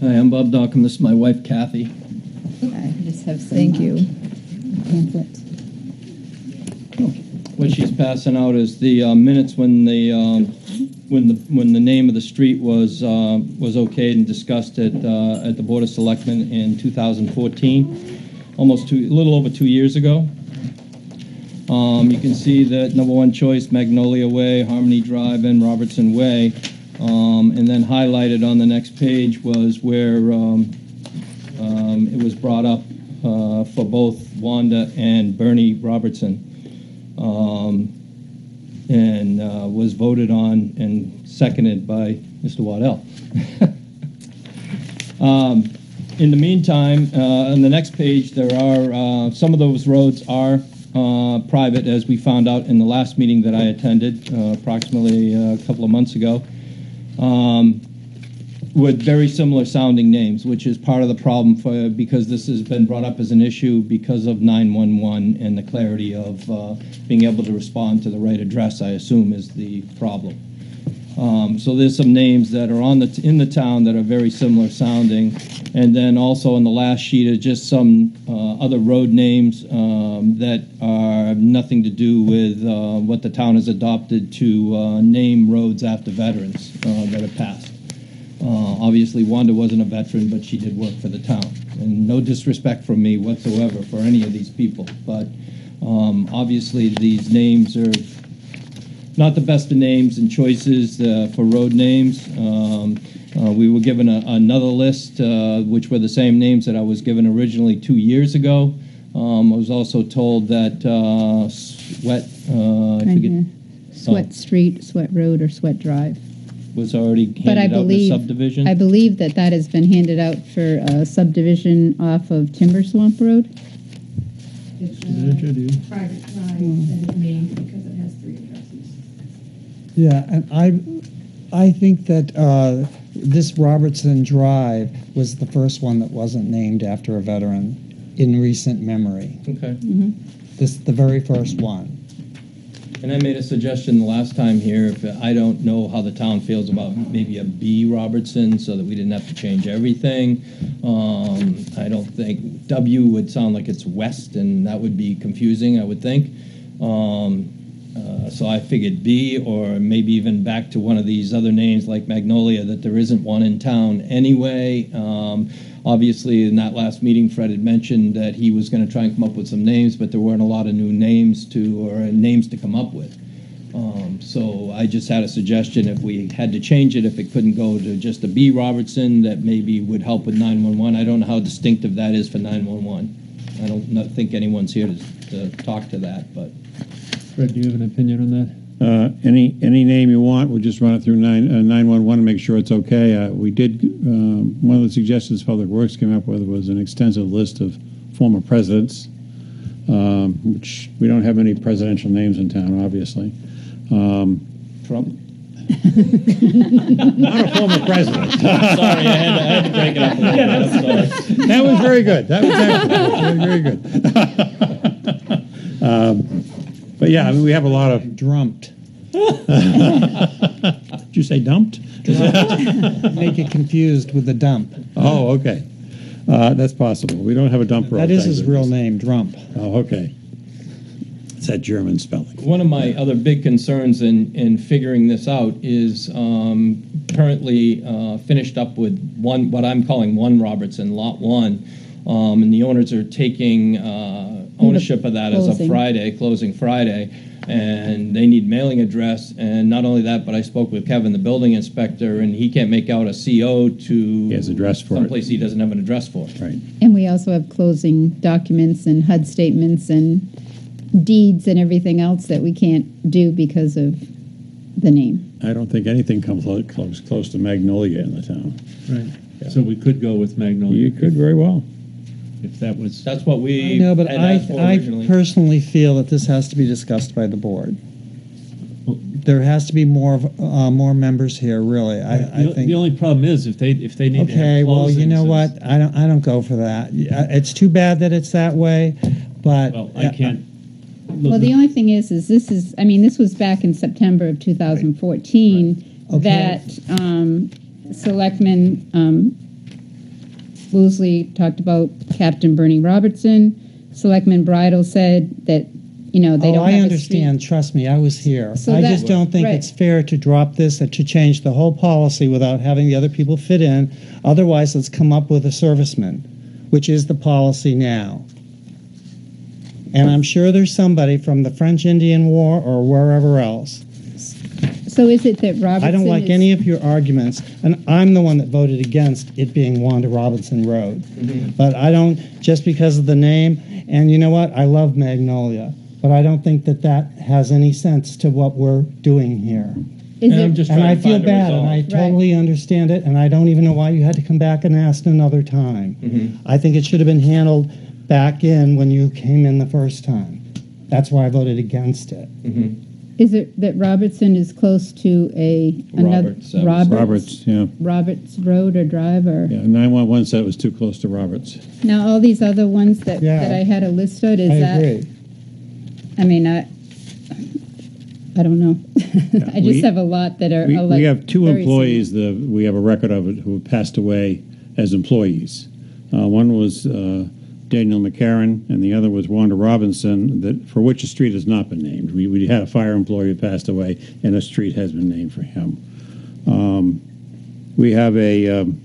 Hi, I'm Bob Dockham. This is my wife, Kathy. I just have some. Thank you. Pamphlet. What she's passing out is the uh, minutes when the um, when the when the name of the street was uh, was okayed and discussed at uh, at the Board of Selectmen in 2014, almost two, a little over two years ago. Um, you can see that number one choice, Magnolia Way, Harmony Drive, and Robertson Way. Um, and then highlighted on the next page was where um, um, it was brought up uh, for both Wanda and Bernie Robertson. Um, and uh, was voted on and seconded by Mr. Waddell. um, in the meantime, uh, on the next page, there are uh, some of those roads are uh, private, as we found out in the last meeting that I attended uh, approximately a couple of months ago, um, with very similar sounding names, which is part of the problem for because this has been brought up as an issue because of 911 and the clarity of uh, being able to respond to the right address. I assume is the problem. Um, so there's some names that are on the in the town that are very similar sounding, and then also on the last sheet are just some uh, other road names um, that are nothing to do with uh, what the town has adopted to uh, name roads after veterans uh, that have passed. Uh, obviously, Wanda wasn't a veteran, but she did work for the town, and no disrespect from me whatsoever for any of these people, but um, obviously these names are not the best of names and choices uh, for road names. Um, uh, we were given a, another list, uh, which were the same names that I was given originally two years ago. Um, I was also told that uh, Swett, uh, I Right forget, here. Swett Street, Swett Road, or Swett Drive. was already But I handed out in the believe, subdivision. I believe that that has been handed out for a subdivision off of Timber Swamp Road. It's Did you do? a private drive Yeah, and I, I think that uh, this Robertson Drive was the first one that wasn't named after a veteran in recent memory. okay. This the very first one. And I made a suggestion the last time here, if, I don't know how the town feels about maybe a B Robertson, so that we didn't have to change everything. Um, I don't think, W would sound like it's west, and that would be confusing, I would think. Um, uh, so I figured B, or maybe even back to one of these other names like Magnolia, that there isn't one in town anyway. Um, obviously, in that last meeting, Fred had mentioned that he was going to try and come up with some names, but there weren't a lot of new names to, or names to come up with. Um, so I just had a suggestion if we had to change it, if it couldn't go to just a B Robertson, that maybe would help with 911. I don't know how distinctive that is for 911. I don't think anyone's here to, to talk to that, but. Fred, do you have an opinion on that? Uh, Any, any name you want, we'll just run it through nine- uh, 911 and make sure it's okay. Uh, We did, um, one of the suggestions Public Works came up with was an extensive list of former presidents, um, which, we don't have any presidential names in town, obviously. Um, Trump? Not a former president. Sorry, I had, to, I had to break it up a little bit. I'm sorry. That was very good. That was excellent. That was very good. But yeah, I mean, we have a lot of, Drumped. did you say dumped? Make it confused with the dump. Oh, okay. Uh, That's possible. We don't have a dump road. That is his real name, Drump. Oh, okay. It's that German spelling. One of my other big concerns in, in figuring this out is um, currently uh, finished up with one, what I'm calling one Robertson, Lot One, um, and the owners are taking uh, ownership of that as of Closing. Friday, closing Friday, and they need mailing address. And not only that, but I spoke with Kevin, the building inspector, and he can't make out a CO to He has address for it. someplace he doesn't have an address for. Right. And we also have closing documents and HUD statements and deeds and everything else that we can't do because of the name. I don't think anything comes lo- close, close to Magnolia in the town. Right. So we could go with Magnolia. You could very well. If that was, That's what we I know, but had I, asked for I originally. personally feel that this has to be discussed by the board. There has to be more of, uh, more members here, really. I, I the, think. the only problem is if they, if they need to have Okay, well, you know closings, what? I don't, I don't go for that. Yeah, It's too bad that it's that way, but. Well, I can't. Well, the only thing is, is this is, I mean, this was back in September of 2014 Okay. that um, Selectman um, Woolsey talked about Captain Bernie Robertson. Selectman Bridle said that, you know, they oh, don't I understand. Trust me, I was here. So I that- just don't think right. it's fair to drop this and to change the whole policy without having the other people fit in. Otherwise, let's come up with a serviceman, which is the policy now. And I'm sure there's somebody from the French Indian War or wherever else. A street. So is it that Robertson I don't like is- any of your arguments, and I'm the one that voted against it being Wanda Robinson Road. But I don't, just because of the name, and you know what? I love Magnolia, but I don't think that that has any sense to what we're doing here. Is And I'm just And trying I to feel bad, and. I totally understand it, and I don't even know why you had to come back and ask another time. Mhm. I think it should have been handled back in when you came in the first time. That's why I voted against it. Mhm. Is it that Robertson is close to a another Roberts, that was- Roberts, Roberts, yeah. Roberts Road or Drive or Yeah, 911 said it was too close to Roberts. now all these other ones that Yeah. that I had a list of is I that agree. I mean I I don't know. I just we- have a lot that are, We, are like we have two very employees that we have a record of it who have passed away as employees. Uh, one was uh, Daniel McCarron, and the other was Wanda Robinson, that for which a street has not been named. We, we had a fire employee who passed away, and a street has been named for him. Um, we have a. Um,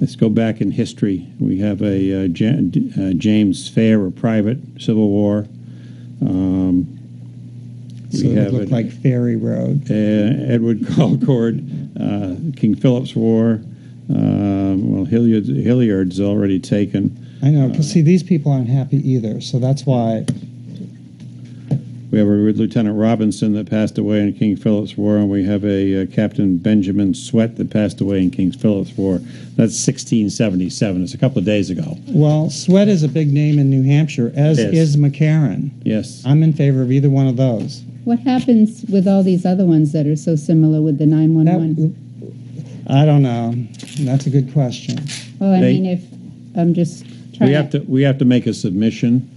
let's go back in history. We have a uh, uh, James Fair, a private Civil War. Um, So we it have looked it- like Ferry Road. uh, Edward Colcord, uh, King Philip's War. Uh, well, Hilliard, Hilliard's already taken. I know, because see, these people aren't happy either, so that's why. We have a Lieutenant Robinson that passed away in King Philip's War, and we have a uh, Captain Benjamin Swett that passed away in King Philip's War. That's 1677. It's a couple of days ago. Well, Swett is a big name in New Hampshire, as It is is. McCarron. Yes. I'm in favor of either one of those. What happens with all these other ones that are so similar with the nine one one? That, I don't know. That's a good question. Well, I They- mean, if I'm just We have to we have to make a submission.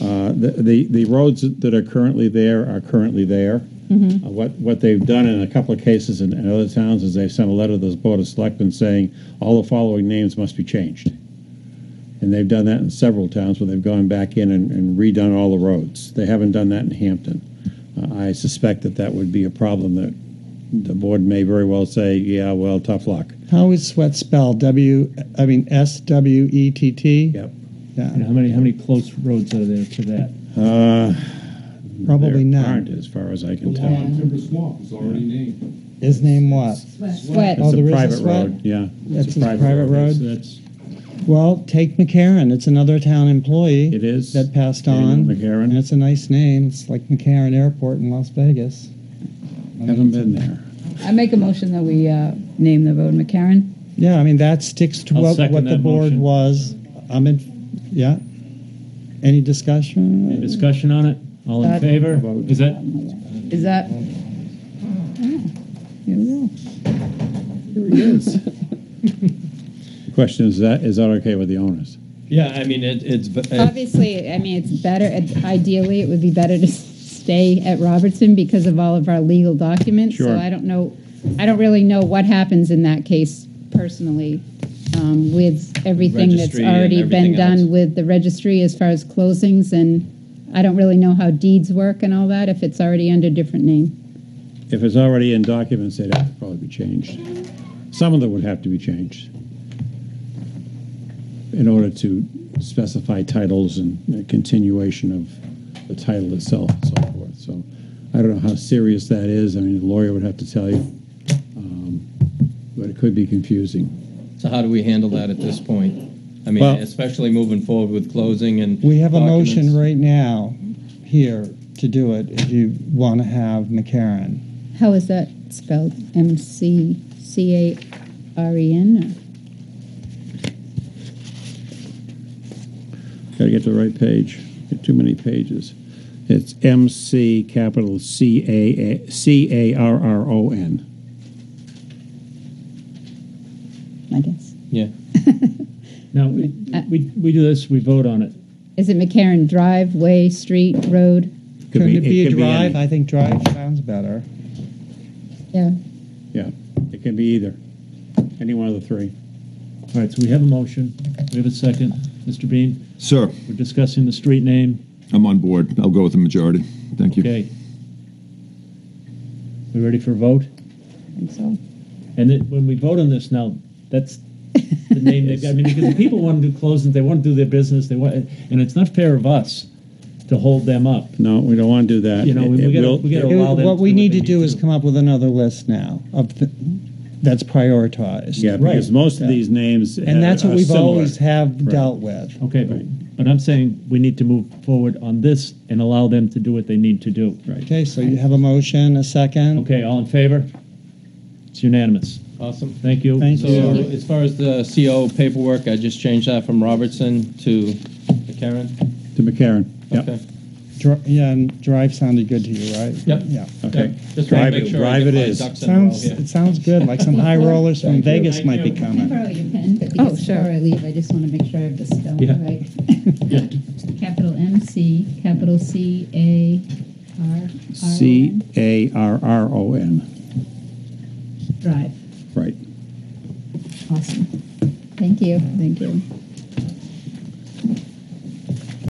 Uh, the, the the roads that are currently there are currently there. Uh, what what they've done in a couple of cases in, in other towns is they've sent a letter to the board of selectmen saying all the following names must be changed. And they've done that in several towns where they've gone back in and, and redone all the roads. They haven't done that in Hampton. Uh, I suspect that that would be a problem that the board may very well say, yeah, well, tough luck. How is Swett spelled? W, I mean S W E T T. Yep. Yeah. And how many how many close roads are there to that? Uh, Probably there none. aren't, as far as I can The tell. one on Timber Swamp is already named. His name what? swett. Oh, It's there is a a private swett? road, yeah. That's It's a private road? That's Well, take McCarron. It's another town employee It is. that passed Daniel on. McCarron. And it's a nice name. It's like McCarran Airport in Las Vegas. I haven't been there. I make a motion that we uh, name the road McCarron. Yeah, I mean, that sticks to I'll what, second what the that board motion. was. I'm in, yeah. Any discussion? any discussion on it. All in Uh, favor? Is that Is that? Oh, here we go. here he is? The question is that is that okay with the owners? Yeah, I mean, it, it's, it- Obviously, I mean, it's better, it- ideally, it would be better to s- stay at Robertson because of all of our legal documents. Sure. So I don't know, I don't really know what happens in that case personally um, with everything that's Registry already been else. done with the registry as far as closings and I don't really know how deeds work and all that, if it's already under different name. If it's already in documents, they'd have to probably be changed. Some of them would have to be changed in order to specify titles and continuation of the title itself so. So I don't know how serious that is. I mean, the lawyer would have to tell you, um, but it could be confusing. so how do we handle that at this point? I mean, Well- especially moving forward with closing and. We have a motion right now here to do it if you want to have McCarron. How is that spelled? M C C A R E N? Got to get to the right page. Get too many pages. It's M C capital C A C A R R O N. I guess. Yeah. Now we, uh, we we do this. We vote on it. Is it McCarron Drive, Way, Street, Road? Could Couldn't it be a drive? any. I think drive sounds better. Yeah. Yeah, it can be either. Any one of the three. All right, so we have a motion. We have a second. Mr. Bean, Sir, we're discussing the street name. I'm on board. I'll go with the majority. Thank you. Okay. We ready for a vote? I think so. And then when we vote on this now, that's the name they've got. I mean, because the people want to do closings, they want to do their business, they want, and it's not fair of us to hold them up. No, we don't want to do that. You know, we It- it gotta- will- we gotta- allow them What we need to do is come up with another list now of, the- that's prioritized. Yeah, because Right. most of these names. And that's are what we've similar. always have Right. dealt with. Okay, but, but I'm saying we need to move forward on this and allow them to do what they need to do. Right. Okay, so you have a motion, a second? Okay, all in favor? It's unanimous. Awesome. Thank you. Thank So you. as far as the CO paperwork, I just changed that from Robertson to Karen. To McCarron. Yep. Okay. Dri- Yeah, and drive sounded good to you, right? Yep. Yeah. Okay. Just Drive want to it- make sure drive I it get my is. ducks in a row Sounds, here. it sounds good, like some high rollers from Thank you. Vegas Thank might be you. Can I coming. borrow your pen? But Oh, because sure. Before I leave, I just want to make sure I have the spelling Yeah. right. Yeah. Capital M C, capital C A R R O C N. A R R O N. Drive. Right. Awesome. Thank you, thank you.